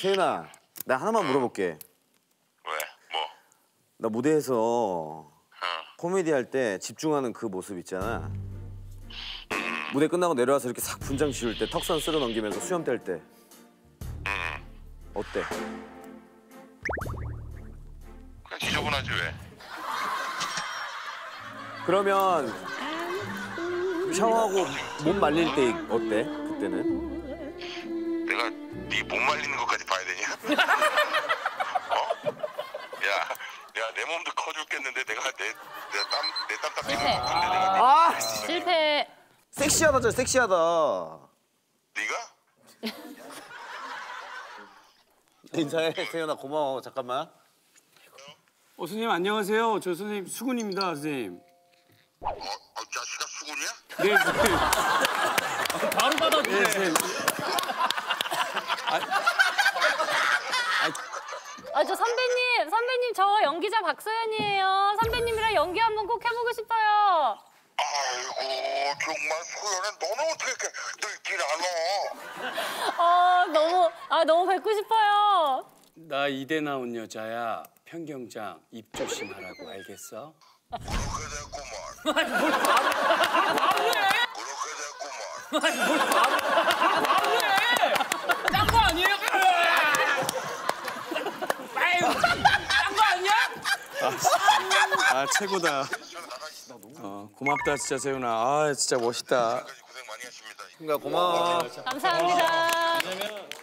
세윤아, 나 하나만 물어볼게. 왜? 뭐? 나 무대에서 어. 코미디 할 때 집중하는 그 모습 있잖아. 무대 끝나고 내려와서 이렇게 싹 분장 지울 때 턱선 쓸어 넘기면서 수염 뗄 때. 어때? 그냥 지저분하지 왜? 그러면 샤워하고 몸 말릴 때 어때? 그때는? 내가 네 못 말리는 것까지 봐야 되냐? 어? 야, 야, 내 몸도 커 죽겠는데 내가 내 내땀내 땀딱 실패. 띄는 건데 내가 아! 실패. 섹시하다잖아, 섹시하다. 네가? 인사해, 세윤아 고마워. 잠깐만. 어, 선생님 안녕하세요. 저 선생님 수근입니다, 선생님. 어, 어 자식아 수군이야? 네, 선생님. 바로 받아주네. 네, 선생님. 아, 저 선배님, 선배님 저 연기자 박소연이에요. 선배님이랑 연기 한번 꼭 해보고 싶어요. 아이고 정말 소연아 너는 어떻게 이렇게 늙질 않아? 아, 너무, 아, 너무 뵙고 싶어요. 나 이대 나온 여자야. 편경장 입 조심하라고 알겠어? 그렇게 됐구만. 그렇게 됐구만. 딴거 아니에요? 딴거 아니야? 아 최고다. 어, 고맙다 진짜 세훈아. 아 진짜 멋있다. 고생 많이 했습니다. 그러니까 고마워. 감사합니다.